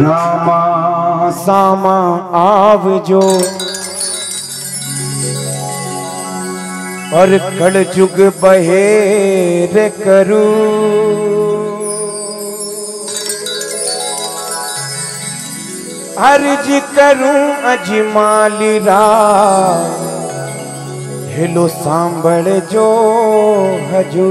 रामा, सामा आव जो और कड़जुग बहेर करू। अर्ज़ करूँ अजमाल हेलो सांबड़ जो हजू।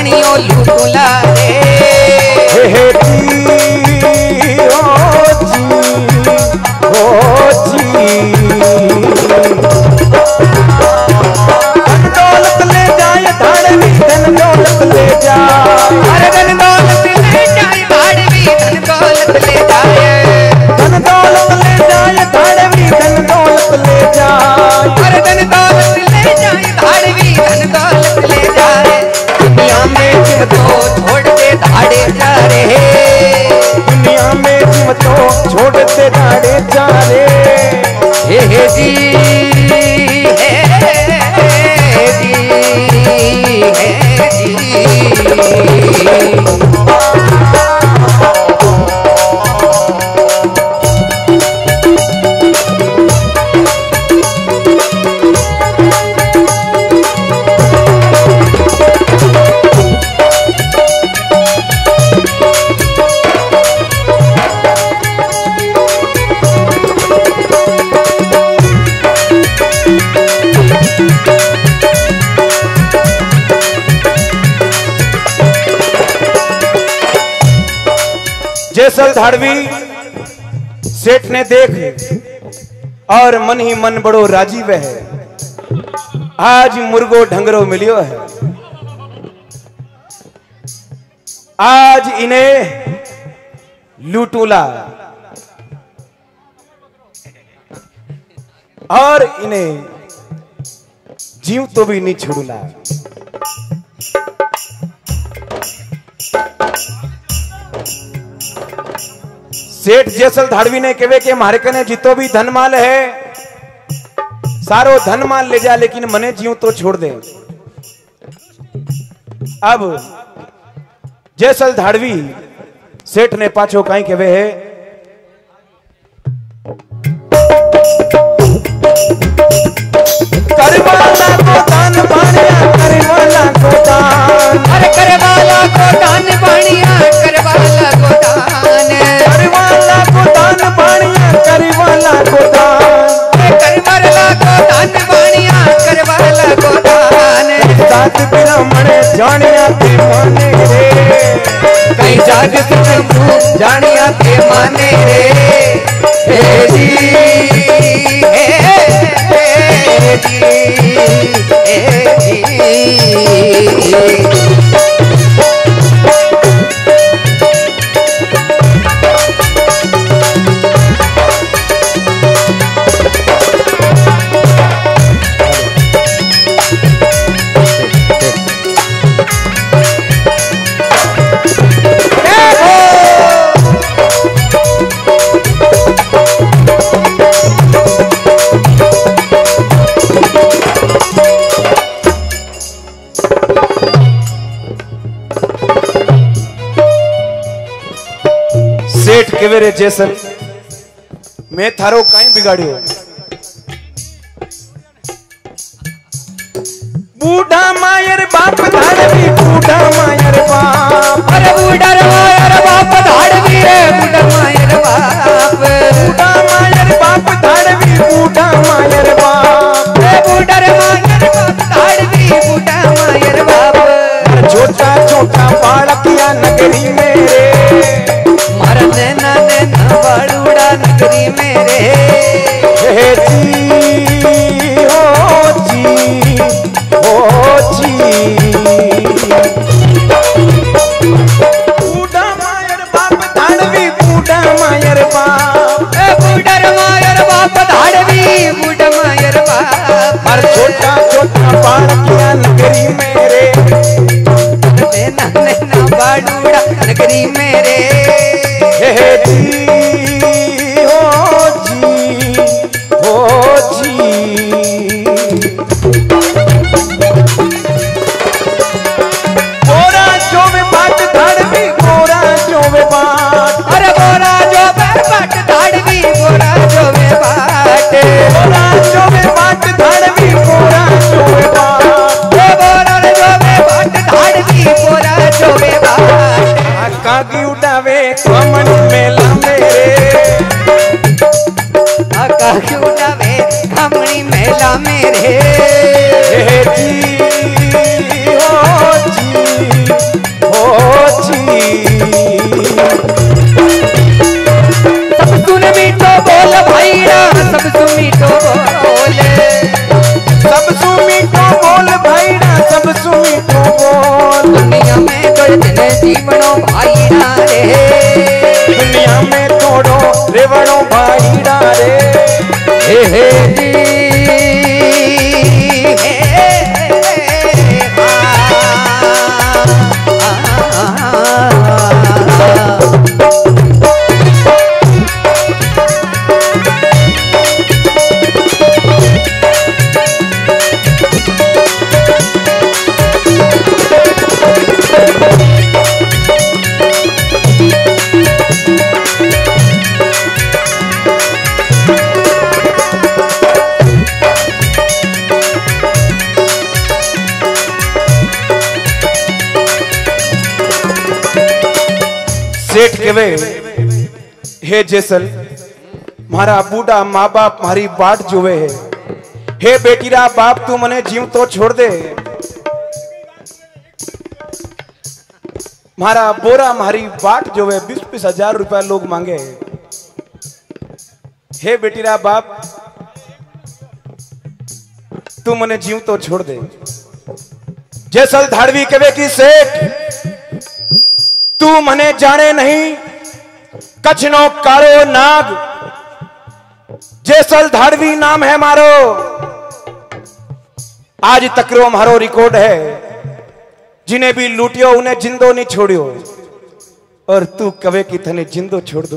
પાણીઓ લૂટુલા રે હેતી દોલત લે જાય ધાડવી ધન દોલત લે જાય અરે ધન દોલત લે જાય ધાડવી ધન દોલત લે જાય ધન દોલત લે જાય ધાડવી ધન દોલત લે જાય અરે ધન દોલત तो छोड़ते दाड़े चारे हे हे जी। धाड़वी सेठ ने देख और मन ही मन बड़ो राजीव है। आज मुर्गो ढंगरो मिलियो है। आज इन्हें लूटूला। और इन्हें जीव तो भी नहीं छोड़ूला। सेठ जैसल धाड़वी ने कहे, कि मारे कने जितो भी धन माल है, सारो धन माल ले जा, लेकिन मने जीव तो छोड़ दे। अब जैसल धाड़वी सेठ ने पाछो काई कहे है को दान करवाला को दान। अरे करवाला को दान पानिया करवाला को जानिया ते माने रे। कई जाग तुम जानिया के माने रे। हे जी हे जी हे सेठ केवेरे जैसल मैं थारो काई बिगाड़ियो बूढ़ा मायर बाप धाड़वी, बूढ़ा मायर बाप। अरे बूढ़ा मायर बाप धाड़वी रे, बूढ़ा मायर बाप। बूढ़ा मायर बाप धाड़वी, बूढ़ा मायर बाप। रे बूढ़ा मायर बाप धाड़वी, बूढ़ा मायर बाप। छोटा छोटा बालकिया नगरी मारा नगरी मेरे। हे जी हो जी हो जी बूढ़ा मायर बाप धाड़वी बूढ़ा मायर बाप। ए बूढ़ा मायर बाप धाड़वी बूढ़ा मायर बाप। हर छोटा छोटा बालकिया नगरी मेरे। नगरी मेरे। सेठ केवे, हे जैसल, मारा बूढ़ा माँ बाप मारी बाट जुवे है। हे बेटीरा बाप, तू मने जीव तो छोड़ दे। मारा बोरा मारी बाट जो है बीस बीस हज़ार रुपया लोग मांगे हे बेटीरा बाप, तू मने जीव तो छोड़ दे। जैसल धाड़वी कवे की, सेठ तू मने जाने नहीं, कछनो कालो नाग। जैसल धाड़वी नाम है मारो। आज तकरो मारो रिकॉर्ड है। जिन्हें भी लूटियो, उन्हें जिंदो नहीं छोड़ियो। और तू कवे की थने जिंदो छोड़ दू?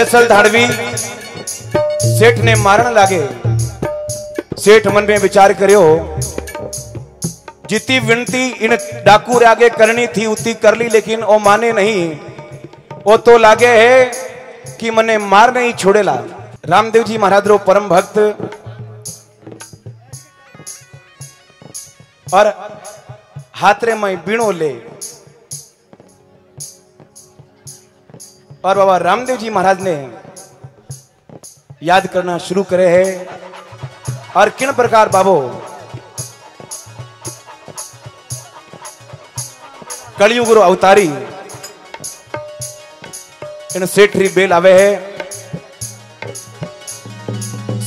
जैसल धाड़वी, सेठ ने मारण लागे। सेठ मन में विचार करियो जितनी विनती इन डाकू आगे करनी थी उतनी कर ली, लेकिन वो माने नहीं। वो तो लागे है कि मने मार नहीं छोड़ेला। रामदेव जी महाराज रो परम भक्त। और हाथरे में बीणो ले। और बाबा रामदेव जी महाराज ने याद करना शुरू करे है। और किन प्रकार बाबो? कलयुग गुरु अवतारी। इन सेठरी बेल आवे है।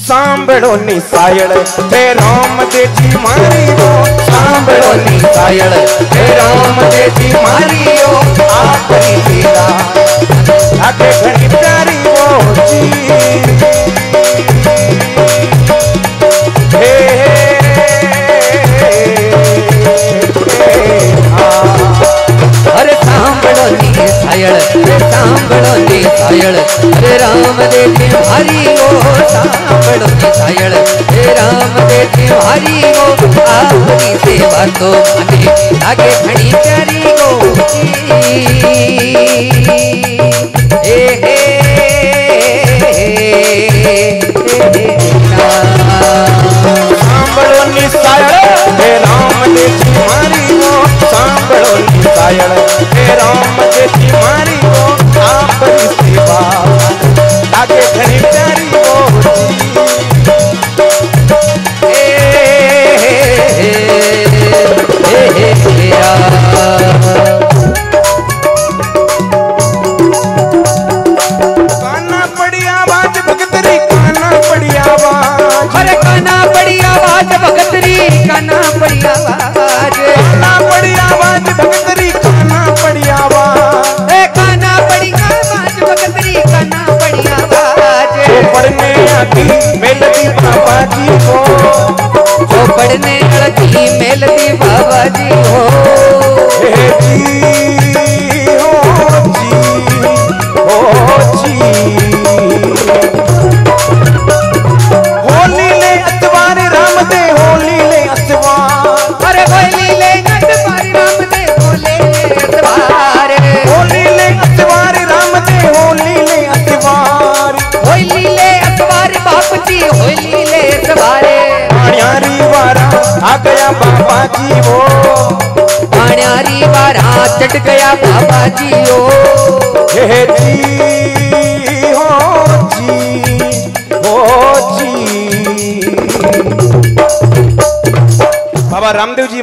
सांभड़ो नी सायड़ ते राम दे जी मारी वो सांभड़ो नी सायड़ ते राम दे जी मारी वो आपरी लीला आगे घड़ी प्यारी वो जी सायण सांभो ने सायल हरे राम देखे हरी गो सांभो ने सायल हे राम देखे हरी गो आपनी सेवा तो मने लागे घणी प्यारी गो हे हे सांभो ने सायण हे राम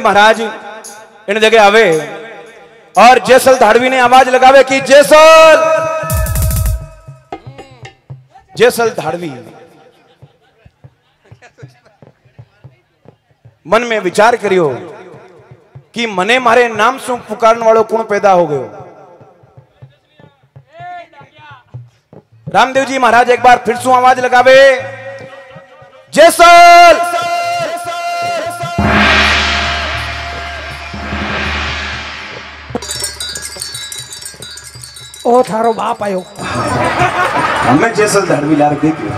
रामदेव जी महाराज इन जगह आवे और जैसल धाड़वी ने आवाज लगावे कि जैसल जैसल धाड़वी मन में विचार करियो कि मने मारे नाम શું પુકારણ વાળો કોણ પેદા હો ગયો रामदेव जी महाराज एक बार फिर से आवाज लगावे जैसल ઓ થારો બાપ આવ્યો અમે જેસલ ધાડવી લાગ દેખ્યો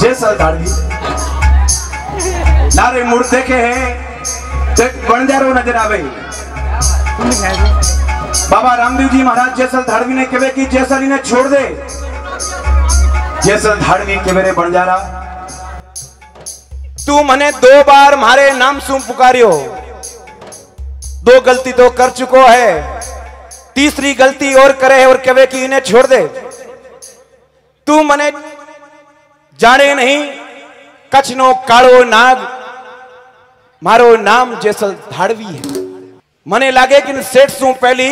જેસલ ધાડવી નારે મૂળ દેખે હે તે બણજારો નજર આવે બાબા રામદેવજી મહારાજ જેસલ ધાડવી ને કહેવે કે જેસલી ને છોડ દે જેસલ ધાડવી કહેવે રે બણજારા તું મને દો બાર મારે નામ શું પુકાર્યો दो गलती तो कर चुको है। तीसरी गलती और करे और कहे कि इन्हें छोड़ दे। तू मने जाने नहीं कच्छनो कालो नाग, मारो नाम जैसल धाड़वी है। मने लागे कि सेठ सू पहली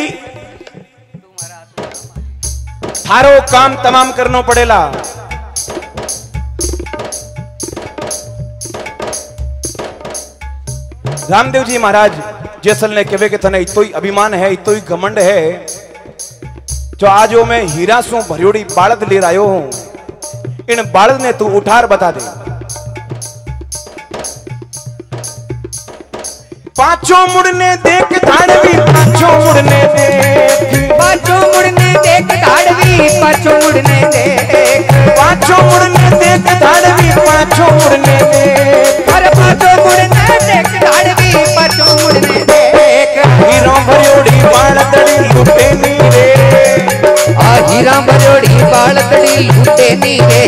थारो काम तमाम करनो पड़ेला। रामदेव जी महाराज जैसल ने कहे कि तने इतो ही अभिमान है इतो ही घमंड है, जो आज वो मैं हीरा सु, भरियोड़ी बाड़द ले आयो हूँ। इन बाड़द ने तू उठार बता दे। पाँचों मुड़ने देख धाड़वी पाँचों मुड़ने देख। पाछो मुड़ने देख धाड़वी पाछो मुड़ने देख। पाँचों मुड़ने देख धाड़वी पाँचों मुड़ने देख। अरे पाछो मुड़ने देख धाड़वी पाछो मुड़ने देख। हीरो भरियोड़ी बालदड़ी लुटे नी रे। आ हीरा बरोड़ी बालकड़ी लूटे नी रे।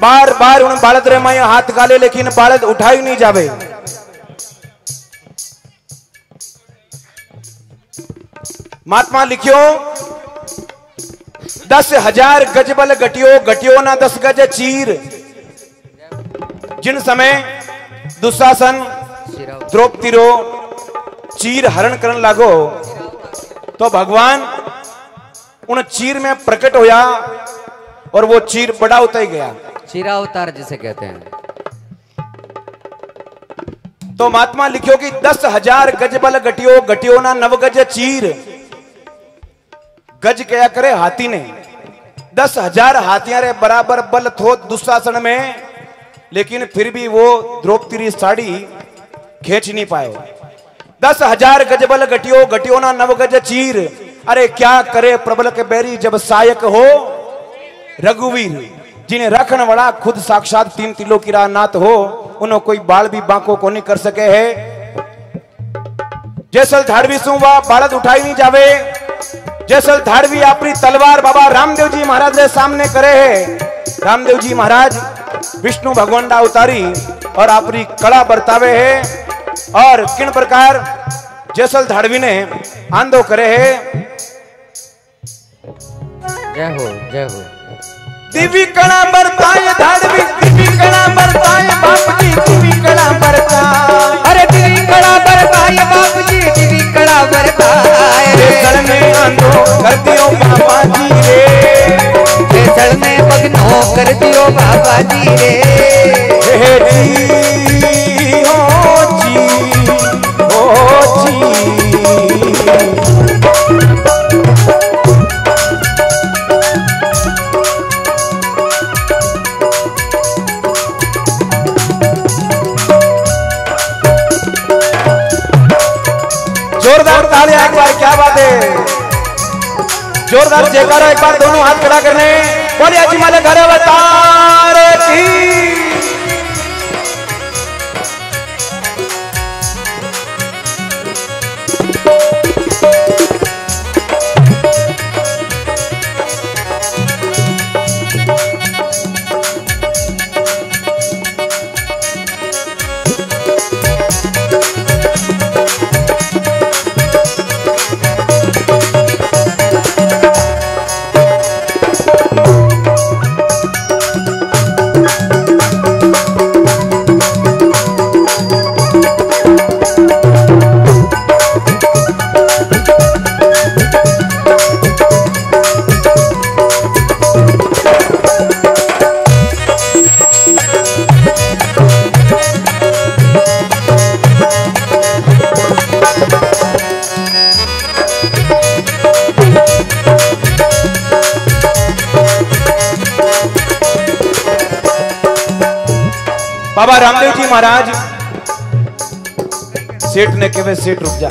बार बार उन हाथ गाले, लेकिन बालद उठाई नहीं जावे। महात्मा लिखियो, दस हज़ार गजबल गटियो गटियो ना दस गज चीर। जिन समय दुशासन द्रौपदी रो चीर हरण करन लागो। तो भगवान उन चीर में प्रकट होया और वो चीर बड़ा होता ही गया। शिरावतार जिसे कहते हैं। तो महात्मा लिखियो कि दस हज़ार गज बल गटियो गटियो ना नव गज चीर। गज क्या करे हाथी ने? दस हज़ार हाथियाँ रे बराबर बल थो दुशासन में। लेकिन फिर भी वो द्रौपदी साड़ी खींच नहीं पाए। दस हज़ार गज बल गटियो गटियो ना नव गज चीर। अरे क्या करे प्रबल के बैरी जब सायक हो? रघुवीर, जिन्हें रखन वाला खुद साक्षात तीन तिलो की नाथ हो, उन्हों कोई बाल भी बांको को नहीं कर सके है। जैसल धाड़वी सु वा बालद उठाई नहीं जावे। जैसल धाड़वी अपनी तलवार बाबा रामदेव जी महाराज ने सामने करे है। रामदेव जी महाराज विष्णु भगवान उतारी और अपनी कला बरतावे है और किन प्रकार जैसल धाड़वी ने आंदो करे है। जय हो जय हो। दिवी कणा बरताए धाड़वी दिवी कणा बरताए बाप जी दिवी कणा बरताए। अरे दिवी कड़ा बरताए बाप जी दिवी कड़ा बरताए। बेसण में आंदो कर दियो बाबा जी रे। में मगनो कर दियो बाबा जी रे। जोरदार एक बार दोनों हाथ खड़ा करने। बोलिए अच्छी माले घर अवतार की। महाराज। सेठ ने कहे सेठ, रुक जा।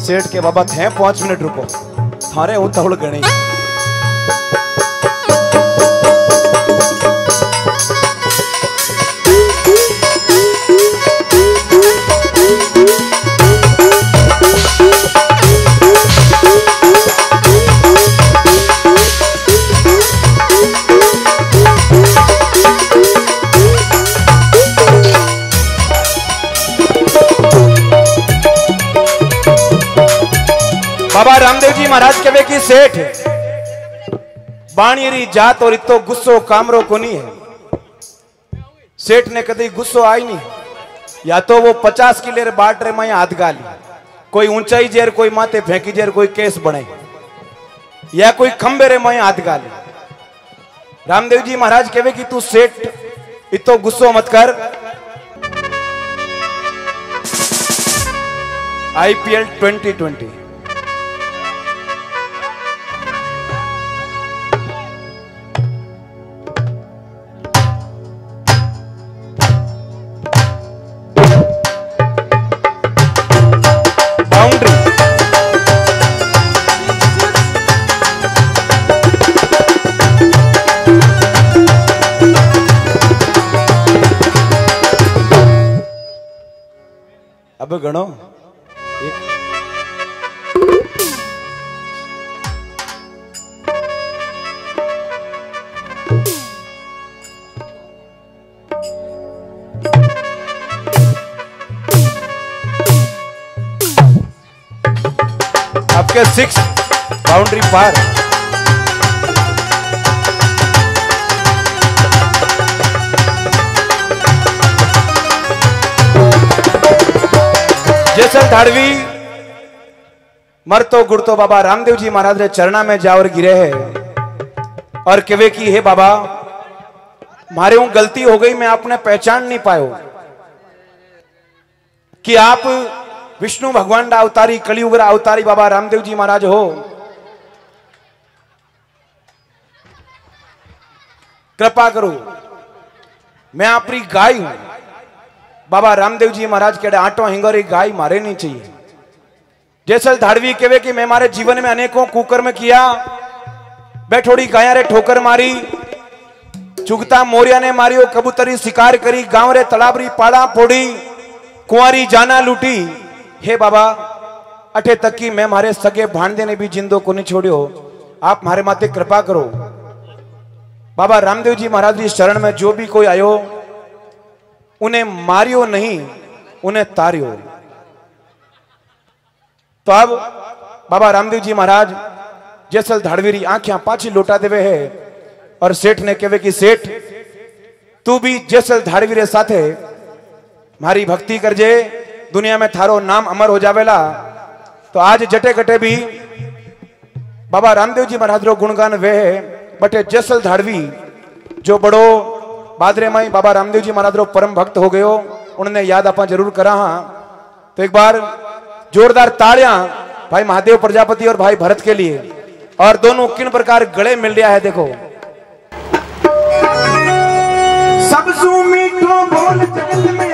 सेठ के बाबा, थे पाँच मिनट रुको। थारे हूँ तवड़ गणी कि सेठ। बाणीरी जात और इतो गुस्सो कामरो को नहीं है। सेठ ने कभी गुस्सो आई नहीं। या तो वो पचास किले बाट रे मैं हाथ गाली। कोई ऊंचाई जेर, कोई माथे फेंकी जेर, कोई केस बने या कोई खंबे रे मैं हाथ गाली। रामदेव जी महाराज कहे कि तू सेठ, इतो गुस्सो मत कर। आईपीएल 2020 आपके सिक्स बाउंड्री पार जैसल धाड़वी, मरतो गुड़तो बाबा रामदेव जी महाराज रे चरणा में जावर गिरे है। और कवे की, हे बाबा, मारे हूँ गलती हो गई, मैं आपने पहचान नहीं पायो। कि आप विष्णु भगवान अवतारी, कलियुग अवतारी बाबा रामदेव जी महाराज हो। कृपा करो, मैं आपकी गाय हूँ। बाबा रामदेव जी महाराज के आटो हिंगोरी गाय मारे नहीं चाहिए। जैसल धाड़वी कहे कि मैं मारे जीवन में अनेकों कुकर्म किया। बैठोड़ी गाया रे ठोकर मारी, चुगता मोरिया ने मारियो कबूतरी शिकार करी, गाँव रे तलाबरी पाड़ा फोड़ी, कुंवारी जाना लूटी। हे बाबा, अठे तक की मैं मारे सगे भांडे ने भी जिंदो को नहीं छोड़ियो। आप मारे माते कृपा करो। बाबा रामदेव जी महाराज जी शरण में जो भी कोई आयो, उन्हें मारियो नहीं, उन्हें तारियो। तो अब बाबा रामदेव जी महाराज, जैसल धाड़वीरी आँखें पाछी लौटा देवे है, और सेठ ने कहे कि सेठ, तू भी जैसल धाड़वीरे साथे, मारी भक्ति करजे दुनिया में थारो नाम अमर हो जावेला। तो आज जटे कटे भी बाबा रामदेव जी महाराज रो गुणगान वे बटे जैसल धाड़वी, जो बड़ो बादरे माई बाबा रामदेव जी महाराज रो परम भक्त हो गयो उन्होंने याद आप ज़रूर करा हाँ। तो एक बार जोरदार तालियाँ भाई महादेव प्रजापति और भाई भरत के लिए, और दोनों किन प्रकार गले मिल रहा है देखो। सब मीठो बोल में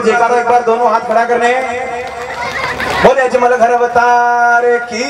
जोरदार जयकारो एक बार दोनों हाथ खड़ा करने। बोले अजमल घर अवतार की।